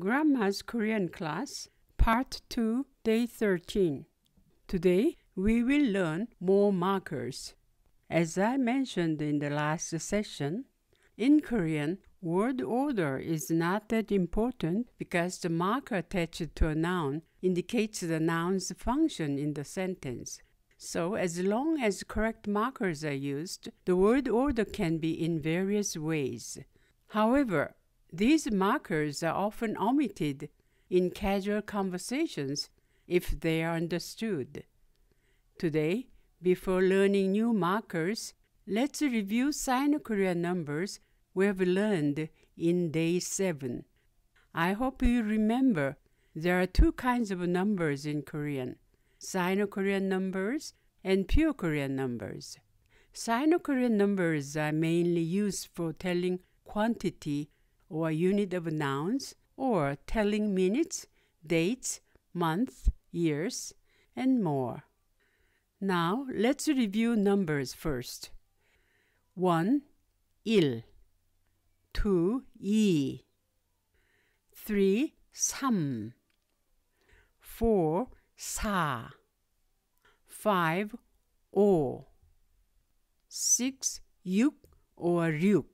Grandma's Korean class, part 2, day 13. Today we will learn more markers. As I mentioned in the last session, in Korean, word order is not that important because the marker attached to a noun indicates the noun's function in the sentence. So, as long as correct markers are used, the word order can be in various ways. However, these markers are often omitted in casual conversations if they are understood. Today, before learning new markers, let's review Sino-Korean numbers we have learned in day 7. I hope you remember there are two kinds of numbers in Korean Sino-Korean numbers and pure Korean numbers. Sino-Korean numbers are mainly used for telling quantity or unit of nouns or telling minutes, dates, months, years, and more. Now let's review numbers first. 1. Il 2. 이 3. 삼 4. 사 5. 오 6. 육 or 육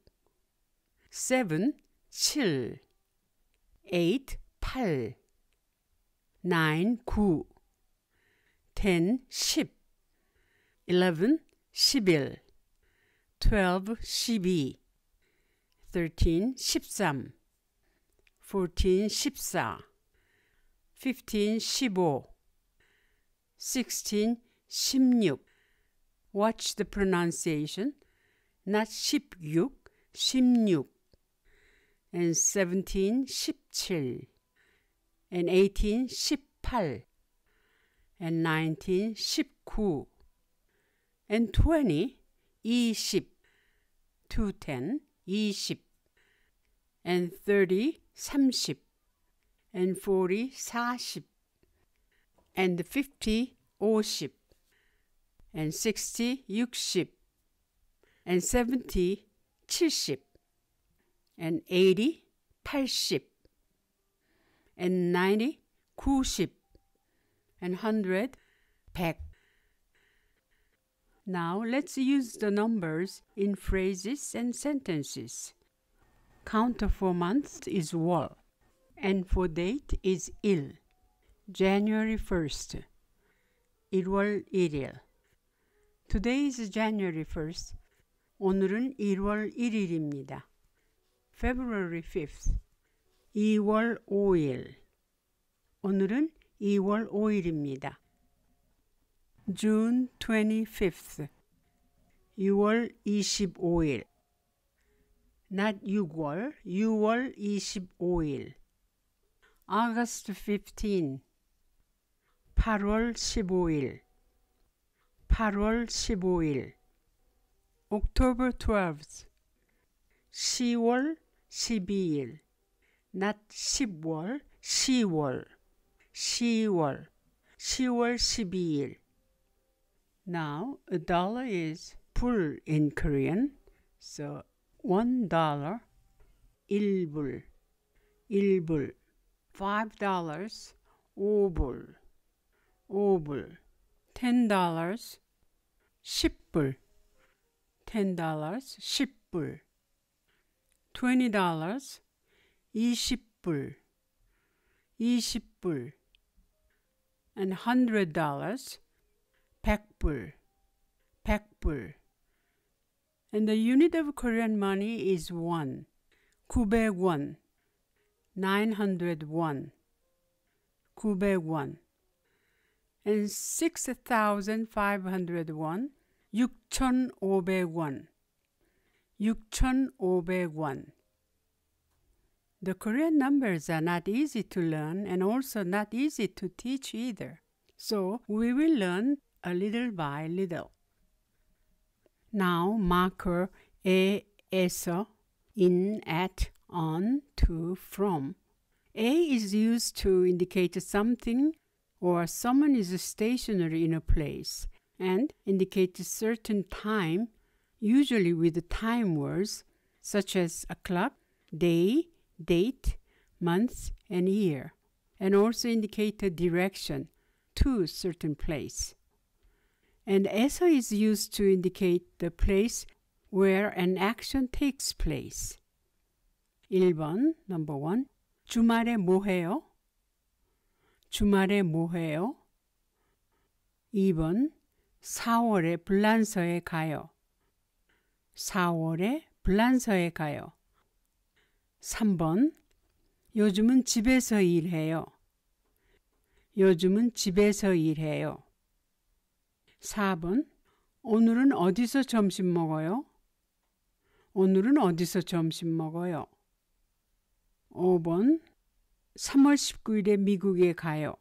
7. 칠 8. 팔 9. 구 10. 십 11. 십일 12. 십이 13. 십삼 14. 십사 15. 십오 16. 십육 Watch the pronunciation. Not 십육, 십육. and 17 17 and 18 18 and 19 19 and 20 20 210 20 and 30 30 and 40 40 and 50 50 and 60 60 and 70 70 And 80. 팔십. And 90. 구십. And 100. 백. Now let's use the numbers in phrases and sentences. Counter for month is 월, and for date is 일. January 1st. 1월 1일. Today is January 1st. 오늘은 1월 1일입니다. February 5th. 2월 5일. 오늘은 2월 5일입니다. June 25th. 6월 25일. Not 6월, 6월 25일. August 15. 8월 15일. 8월 15일. October 12th. 10월 12일. Not 10월, 10월. 10월. 10월 12일. Now, a dollar is 불 in Korean. So, one dollar, 일불, 일불. Five dollars, 오불, 오불. Ten dollars, 십불. Ten dollars, 십불. Twenty dollars, 이십불, 이십불. And hundred dollars, 백불, 백불. And the unit of Korean money is won. 900원, 900원, 900원. And 6,500 won, 6,500원, 6,500원. The Korean numbers are not easy to learn and also not easy to teach either. So we will learn a little by little. Now marker A, 에서, in, at, on, to, from. A is used to indicate something or someone is stationary in a place and indicate a certain time, usually with time words such as o'clock, day, date, month, and year, and also indicate a direction to a certain place. And 에서 is used to indicate the place where an action takes place. 1번, number 1. 주말에 뭐 해요? 주말에 뭐 해요? 2번, 4월에 불란서에 가요. 4월에 불란서에 가요. 3번, 요즘은 집에서 일해요. 요즘은 집에서 일해요. 4번, 오늘은 어디서 점심 먹어요? 오늘은 어디서 점심 먹어요? 5번 3월 19일에 미국에 가요.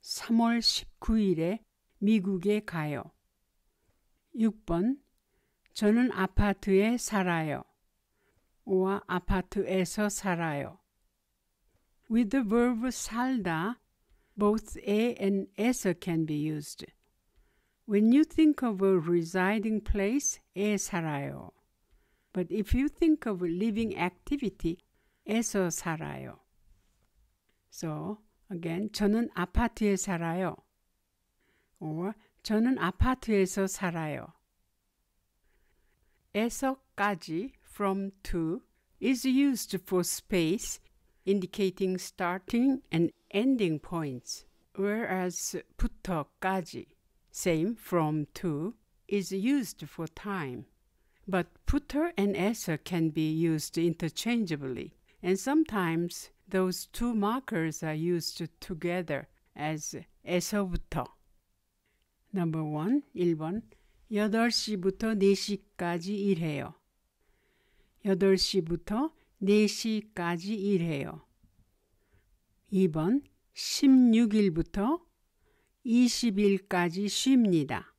3월 19일에 미국에 가요. 6번 저는 아파트에 살아요. 오와 아파트에서 살아요. With the verb 살다, both a and 에서 can be used. When you think of a residing place, 에 살아요. But if you think of living activity, 에서 살아요. So, again, 저는 아파트에 살아요. or 저는 아파트에서 살아요. 에서까지 from to is used for space indicating starting and ending points, whereas 부터까지 same from to is used for time. But putter and 에서 can be used interchangeably, and sometimes those two markers are used together as 에서부터. Number one, 1번. 8시부터 4시까지 일해요. 8시부터 4시까지 일해요. 2번. 16일부터 20일까지 쉽니다.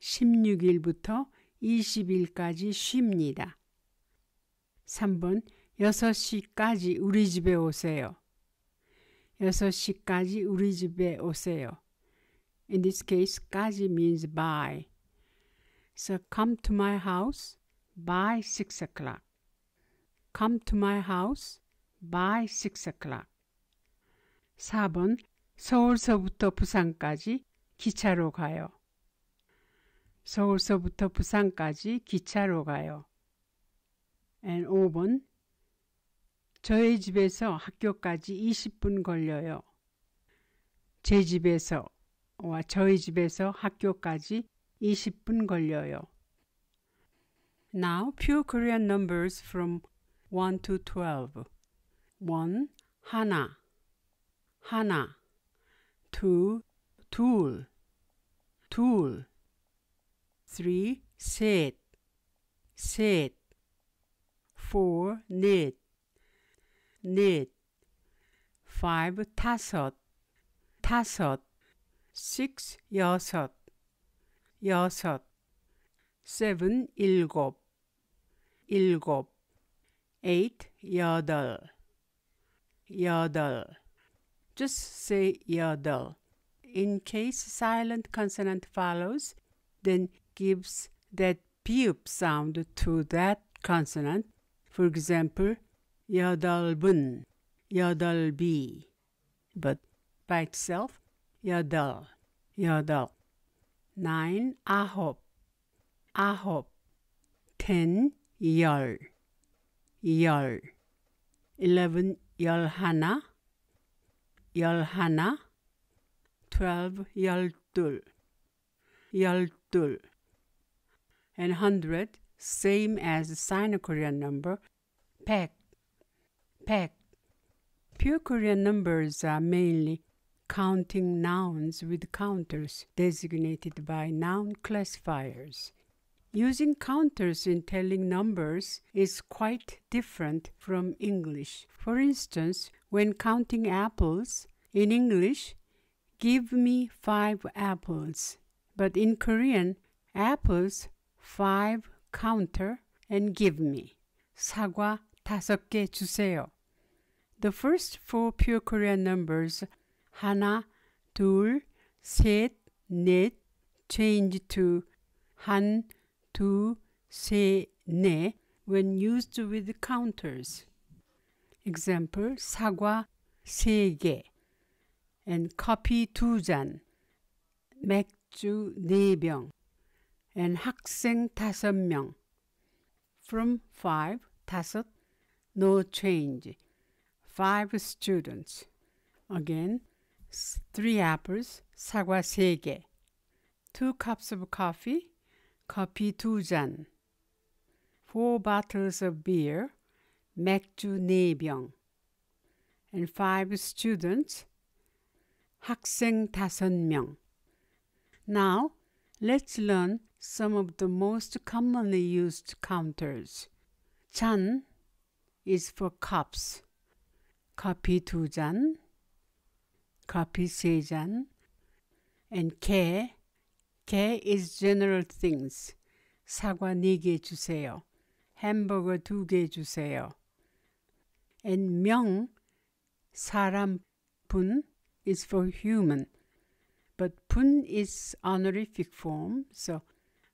16일부터 20일까지 쉽니다. 3번 6시까지 우리 집에 오세요. 6시까지 우리 집에 오세요. In this case, 까지 means by. So come to my house by 6 o'clock. Come to my house by 6 o'clock. 4번 서울서부터 부산까지 기차로 가요. 서울서부터 부산까지 기차로 가요. And 5번 저희 집에서 학교까지 20분 걸려요. 제 집에서 와 저희 집에서 학교까지 20분 걸려요. Now pure Korean numbers from 1 to 12. 1. 하나 하나 2. 둘 둘 3. 셋 셋 4. 넷 넷 5. 다섯 다섯 six 여섯 여섯 seven 일곱 일곱 eight 여덟 여덟 just say 여덟 in case silent consonant follows then gives that piup sound to that consonant for example 여덟분 여덟비 but by itself 여덟, 여덟. nine, 아홉, 아홉. ten, 열, 열. eleven, 열하나, 열하나. twelve, 열둘, 열둘. and hundred, same as Sino-Korean number, 백, 백. Pure Korean numbers are mainly counting nouns with counters designated by noun classifiers. Using counters in telling numbers is quite different from English. For instance, when counting apples, in English, give me five apples. But in Korean, apples, five counter, and give me. 사과 다섯 개 주세요. The first four pure Korean numbers 하나, 둘, 셋, 넷 change to 한, 두, 세, 네 when used with counters. example 사과 3개 and 커피 2잔, 맥주 4병 and 학생 5명. From 5, 다섯, no change. 5 students. Again, 3 apples, 사과 3개. 2 cups of coffee, 커피 2잔. 4 bottles of beer, 맥주 4병. And 5 students, 학생 5명. Now, let's learn some of the most commonly used counters. 잔 is for cups. 커피 두 잔, 커피 세 잔, and 개, 개 is general things. 사과 네 개 주세요. 햄버거 두 개 주세요. and 명, 사람, 분 is for human. But 분 is honorific form, so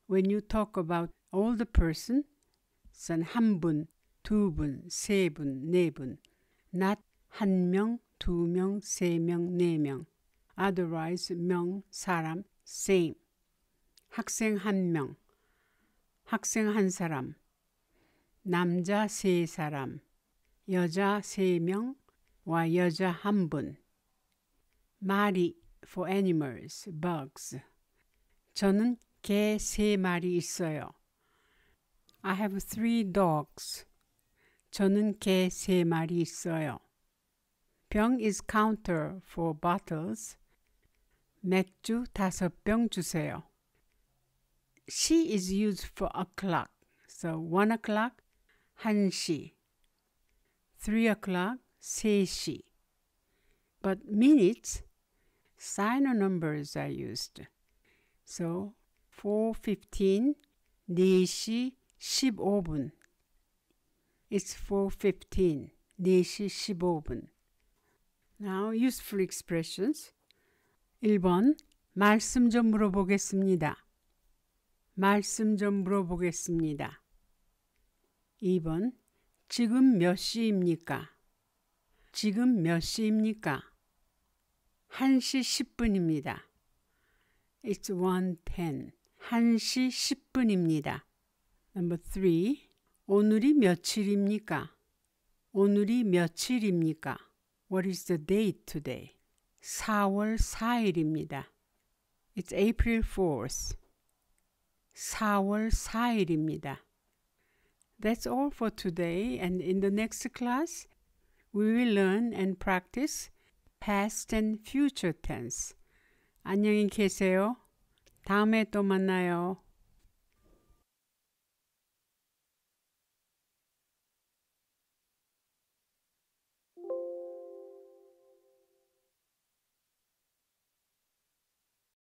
when you talk about older person, son 한 분, 두 분, 세 분, 네 분, not 한 명, 두 명, 세 명, 네 명. Otherwise, 명, 사람, same. 학생 한 명, 학생 한 사람, 남자 세 사람, 여자 세 명 와 여자 한 분. 마리 for animals, bugs. 저는 개 세 마리 있어요. I have three dogs. 저는 개 세 마리 있어요. 병 is counter for bottles. 맥주 다섯 병 주세요. She is used for a clock. So 1 o'clock, 1시. 3 o'clock, 3시. But minutes, Sino numbers are used. So 4.15, 4시 15분. It's 4.15, 4시 15분. Now, useful expressions. 1번, 말씀 좀 물어보겠습니다. 말씀 좀 물어보겠습니다. 2번, 지금 몇 시입니까? 지금 몇 시입니까? 1시 10분입니다. It's 1.10. 1시 10분입니다. Number 3. 오늘이 며칠입니까? 오늘이 며칠입니까? What is the date today? 4월 4일입니다. It's April 4th. 4월 4일입니다. That's all for today and in the next class we will learn and practice past and future tense. 안녕히 계세요. 다음에 또 만나요.